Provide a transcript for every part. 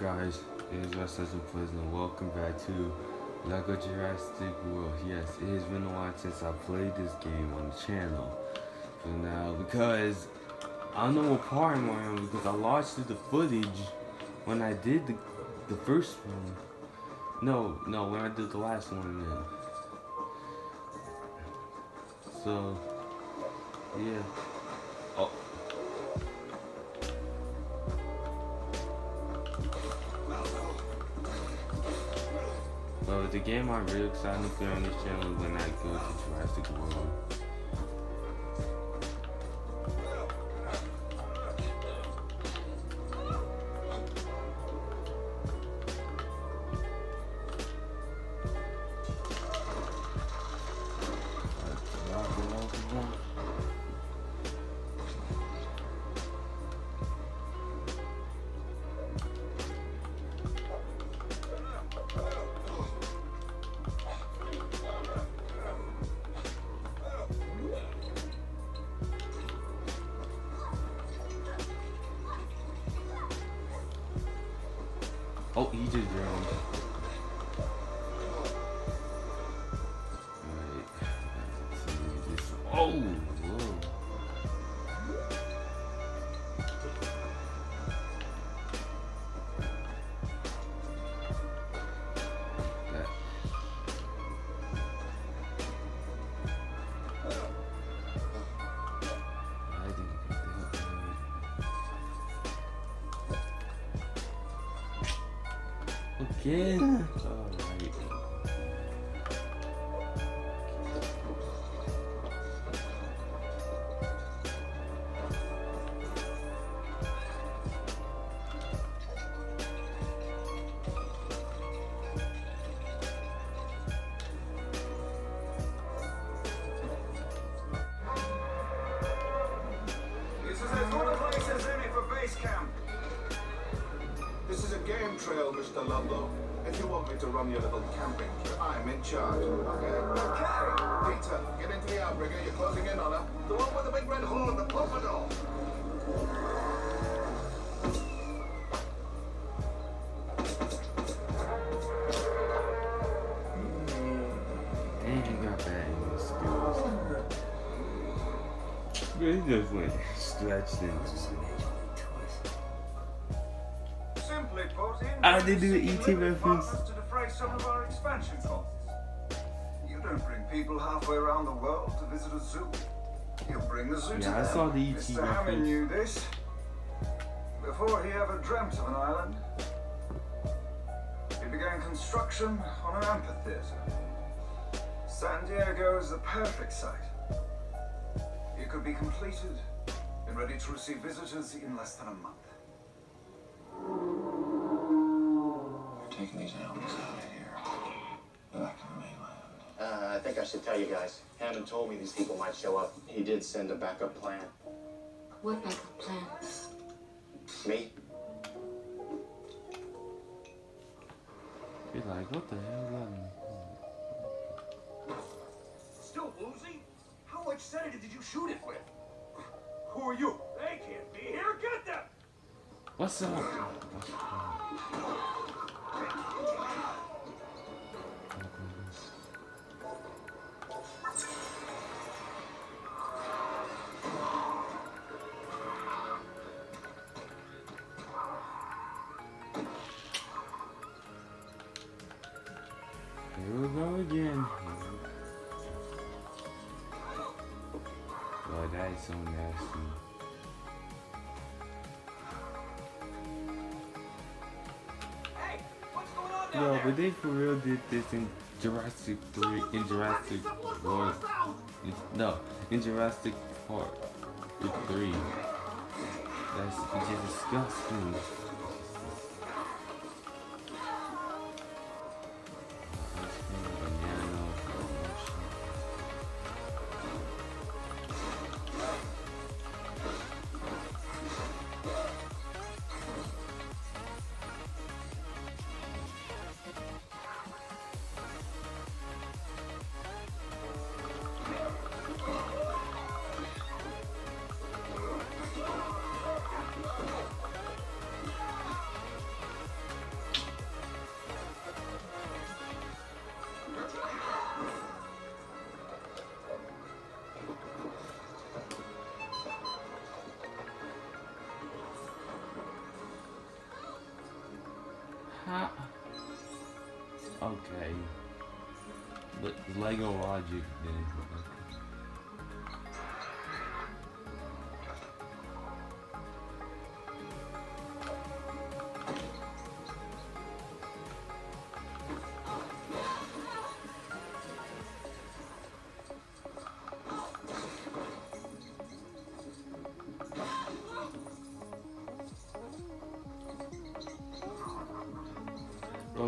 guys, it is Wrestling Pleasant and welcome back to Lego Jurassic World. Yes, it has been a while since I played this game on the channel. So now, because I don't know what part I'm on because I lost the footage when I did the, the first one. No, no, when I did the last one then. So, yeah. Game I'm really excited to play on this channel is when I go to Jurassic World. Oh, he just drowned. Again? Alright. This is as good a place as any for base camp. This is a game trail, Mr. Ludlow. If you want me to run your little camping trip, I'm in charge. Okay? Okay. Peter, get into the outrigger. You're closing in on her. The one with the big red horn, the pompadour. Mm, and he got bad in skills. But he just went stretched in. In Ah, do the ET reference. to defray some of our expansion costs. You don't bring people halfway around the world to visit a zoo. You bring the zoo to Yeah, I them. saw the ET Mr. Hammond knew this before he ever dreamt of an island. He began construction on an amphitheater. San Diego is the perfect site. It could be completed and ready to receive visitors in less than a month. Taking these animals out of here. Back to the mainland. Uh, I think I should tell you guys. Hammond told me these people might show up. He did send a backup plan. What backup plan? Me? He's like, what the hell is? Still woozy? How much sedative did you shoot it with? Who are you? They can't be here. Get them! What's up? Go again. Oh, that is so nasty. Hey, what's going on down Yo, but they for real did this in Jurassic 3, in Jurassic World. in- No, in Jurassic Park 3. That's just disgusting. Okay. But Lego logic then.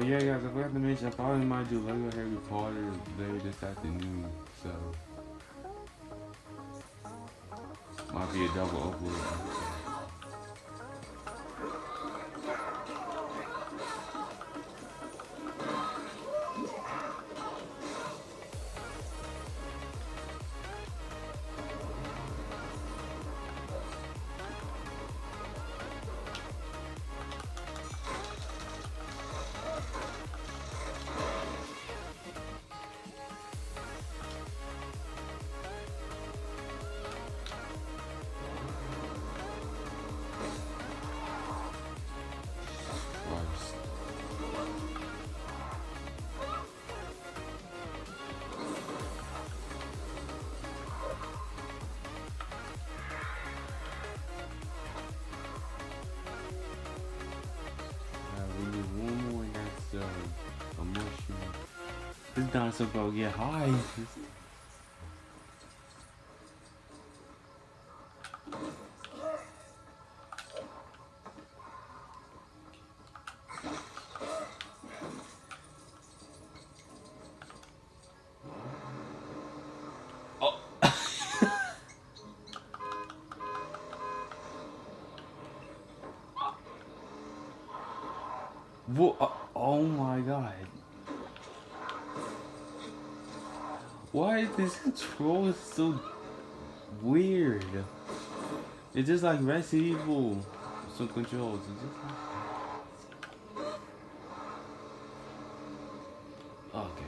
Yeah, guys, I forgot to mention, I we might do Lego Harry Potter later this afternoon, so might be a double upload. This dinosaur gonna get high. Control so weird? It's just like Resident Evil. Some controls. It's just like... Okay,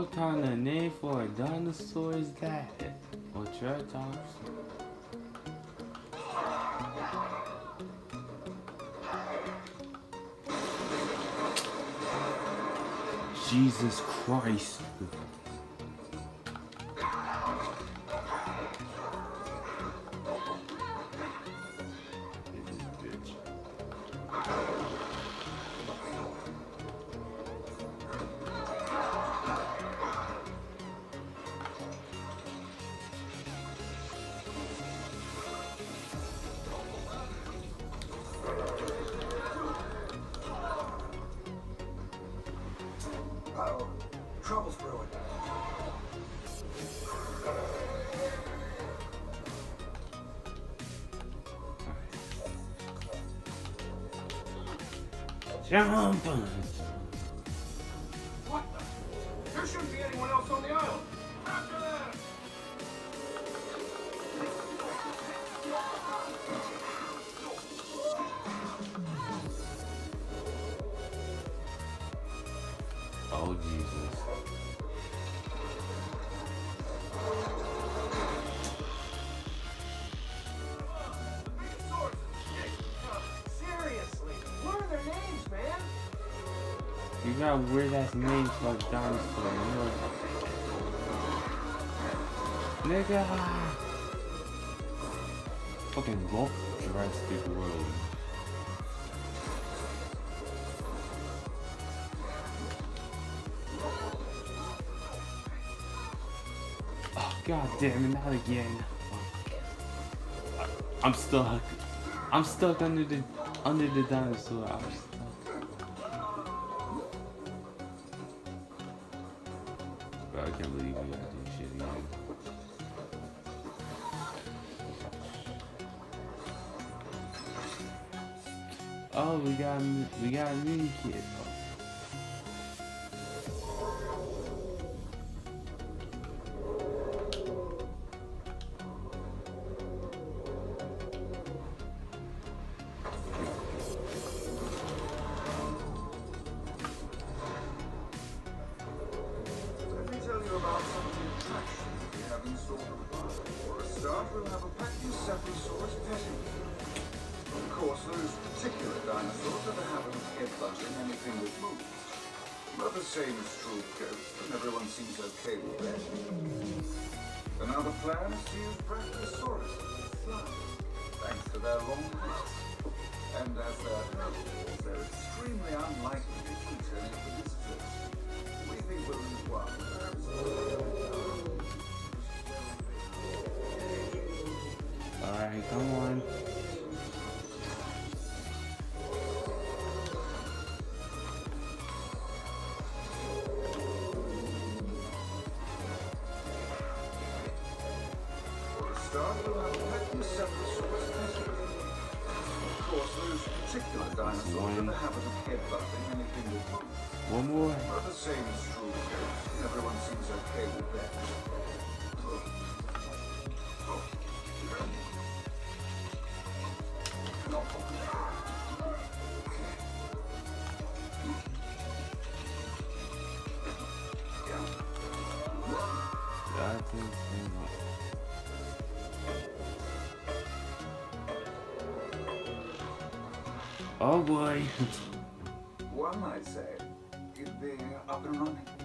What kind of name for a dinosaur is that? Or Triceratops? Jesus Christ. Jump! You got weird ass names a dinosaur. You know Nigga! Fucking love Jurassic World. Oh god damn it, not again. I'm stuck. I'm stuck under the under the dinosaur. Bro, I can't believe we gotta do shit again. Oh, we got we got a mini kit. Same is true of ghosts, and everyone seems okay with that. Another plan is to use Brachiosaurus to fly, thanks to their long necks. And as they're herbivores, they're extremely unlikely to eat any of the visitors. We think we'll lose one, perhaps. Alright, come on. Moves. One more. But the same is true everyone seems okay with that. I think so. Oh boy. One might say, it being up and running.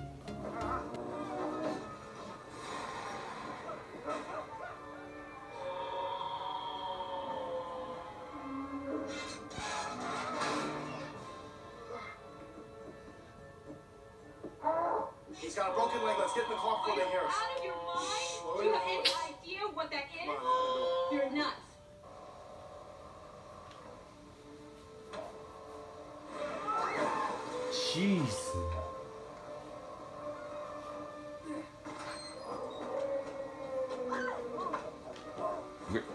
Jeez.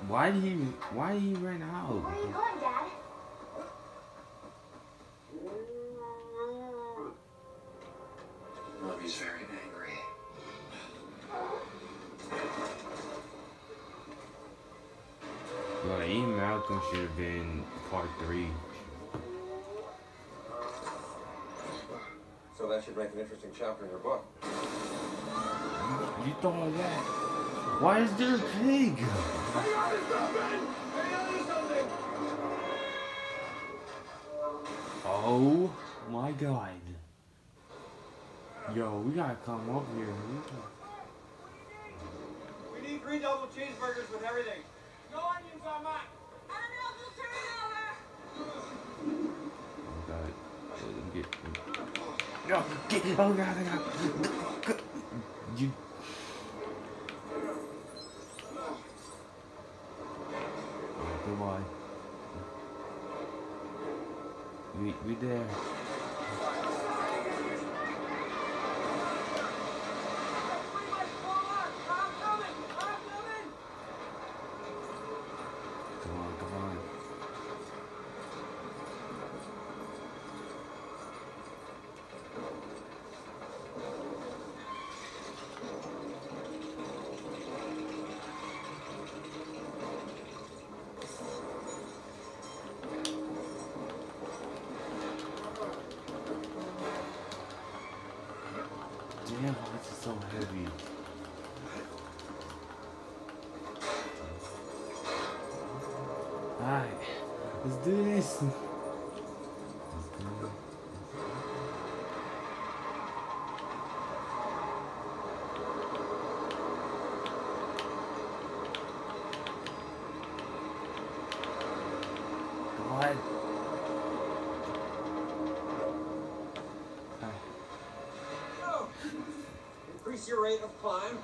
Why did he? Why did he run out? So that should make an interesting chapter in your book. You thought of that? Why is there a pig? Oh my god. Yo, we gotta come up here. We We need three double cheeseburgers with everything. No onions on mine. No. Oh god, I got. You. Oh, on. We we there. This is so heavy. Alright, let's do this. Increase your rate of climb.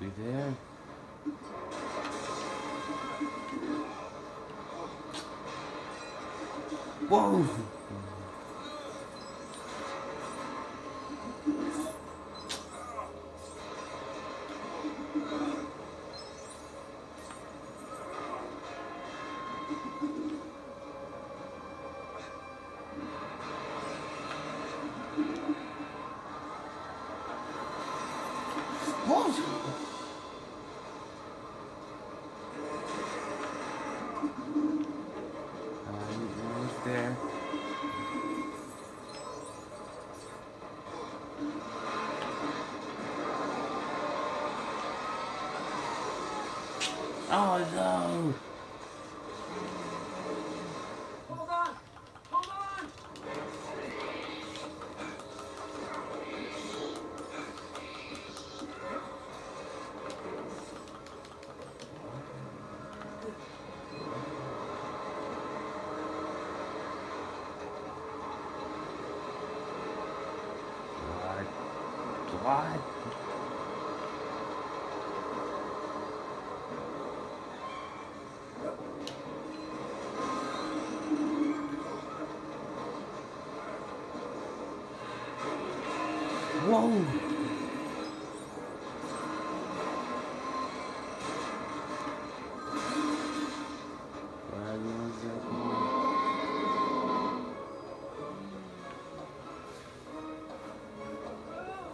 We there? Whoa! Alright, What?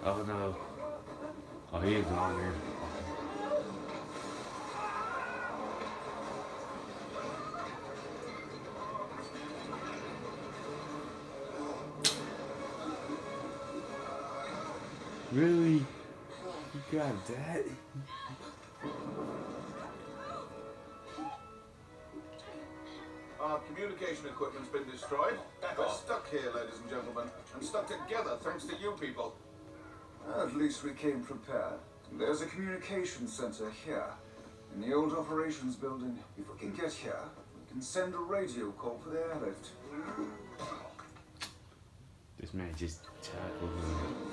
Oh no. Oh, he is on here. Really? You got that? Our communication equipment's been destroyed. We're stuck here, ladies and gentlemen, and stuck together thanks to you people. At least we came prepared. There's a communication center here, in the old operations building. If we can get here, we can send a radio call for the airlift. This man just tackled him.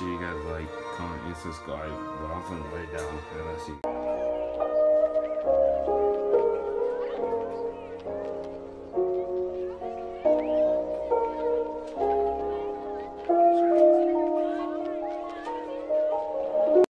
Sure you guys like, comment, and subscribe. But I'm finna lay down and I'll see you.